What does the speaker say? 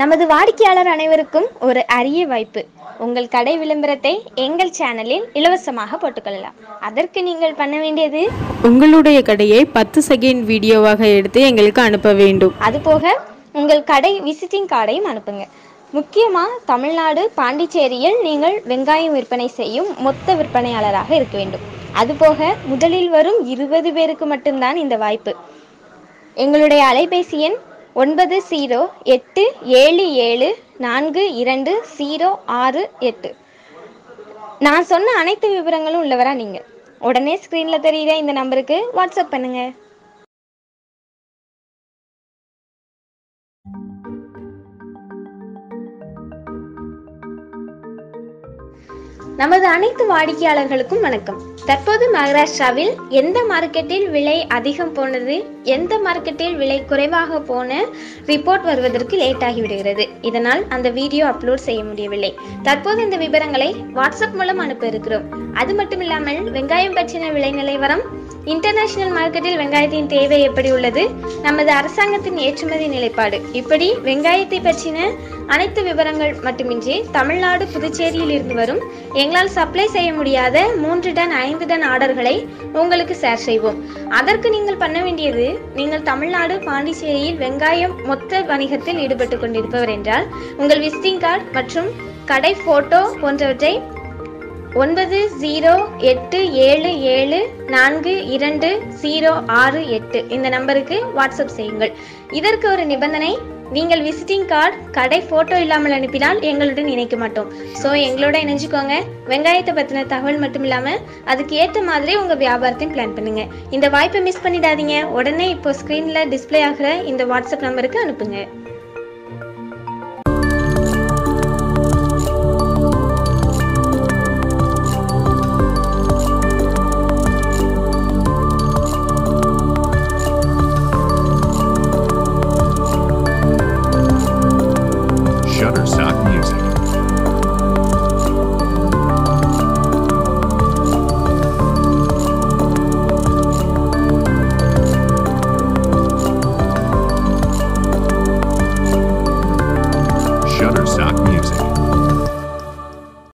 நமது வாடிக்கையாளர் அனைவருக்கும் ஒரு அரிய வாய்ப்பு. உங்கள் கடை விளம்பரத்தை எங்கள் சேனலில் இலவசமாக போட்டுக்கொள்ளலாம். அதற்கு நீங்கள் பண்ண வேண்டியது? உங்களுடைய கடையை பத்து செகண்ட் வீடியோவாக எடுத்து எங்களுக்கு அனுப்ப வேண்டும். அதுபோக உங்கள் கடை விசிட்டிங் கார்டையும் அனுப்புங்க. முக்கியமாக தமிழ்நாடு பாண்டிச்சேரியில் நீங்கள் வெங்காயம் விற்பனை செய்யும் மொத்த விற்பனையாளராக இருக்க வேண்டும். அதுபோக முதலில் வரும் இருபது பேருக்கு மட்டும்தான் இந்த வாய்ப்பு. எங்களுடைய அலைபேசி எண் ஒன்பது ஜீரோ எட்டு ஏழு ஏழு நான்கு இரண்டு ஜீரோ ஆறு எட்டு. நான் சொன்ன அனைத்து விவரங்களும் உள்ளவரா நீங்கள் உடனே ஸ்க்ரீனில் தெரியுற இந்த நம்பருக்கு வாட்ஸ்அப் பண்ணுங்கள் நமது அனைத்து வாடிக்கையாளர்களுக்கும் வணக்கம். தற்போது மகாராஷ்டிராவில் எந்த மார்க்கெட்டில் விலை அதிகம் போனது? எந்த மார்க்கெட்டில் விலை குறைவாக போன ரிப்போர்ட் வருவதற்கு லேட் ஆகிவிடுகிறது இதனால் அந்த வீடியோ அப்லோட் செய்ய முடியவில்லை. தற்போது இந்த விவரங்களை வாட்ஸ்அப் மூலம் அனுப்ப இருக்கிறோம் அது மட்டும் இல்லாமல் வெங்காயம் பற்றின விலை நிலைவரம் இன்டர்நேஷனல் மார்க்கெட்டில் வெங்காயத்தின் தேவை எப்படி உள்ளது நமது அரசாங்கத்தின் ஏற்றுமதி நிலைப்பாடு இப்படி வெங்காயத்தை பற்றின அனைத்து விவரங்கள் மட்டுமின்றி தமிழ்நாடு புதுச்சேரியில் இருந்து வரும் எங்களால் சப்ளை செய்ய முடியாத மூன்று டன் ஐந்து டன் ஆர்டர்களை உங்களுக்கு ஷேர் செய்வோம். அதற்கு நீங்கள் பண்ண வேண்டியது நீங்கள் தமிழ்நாடு பாண்டிச்சேரியில் வெங்காயம் மொத்த வணிகத்தில் ஈடுபட்டு கொண்டிருப்பவர் என்றால் உங்கள் விசிட்டிங் கார்டு மற்றும் கடை போட்டோ போன்றவற்றை ஒன்பது ஜீரோ எட்டு ஏழு ஏழு நான்கு இரண்டு ஜீரோ ஆறு எட்டு இந்த நம்பருக்கு வாட்ஸ்அப் செய்யுங்கள். இதற்கு ஒரு நிபந்தனை நீங்கள் விசிட்டிங் கார்டு கடை ஃபோட்டோ இல்லாமல் அனுப்பினால் எங்களுடன் இணைக்க மாட்டோம். ஸோ எங்களோட இணைஞ்சுக்கோங்க. வெங்காயத்தை பற்றின தகவல் மட்டும் இல்லாமல் அதுக்கு ஏற்ற மாதிரி உங்கள் வியாபாரத்தையும் பிளான் பண்ணுங்க. இந்த வாய்ப்பை மிஸ் பண்ணிடாதீங்க. உடனே இப்போ ஸ்க்ரீனில் டிஸ்ப்ளே ஆகிற இந்த வாட்ஸ்அப் நம்பருக்கு அனுப்புங்க.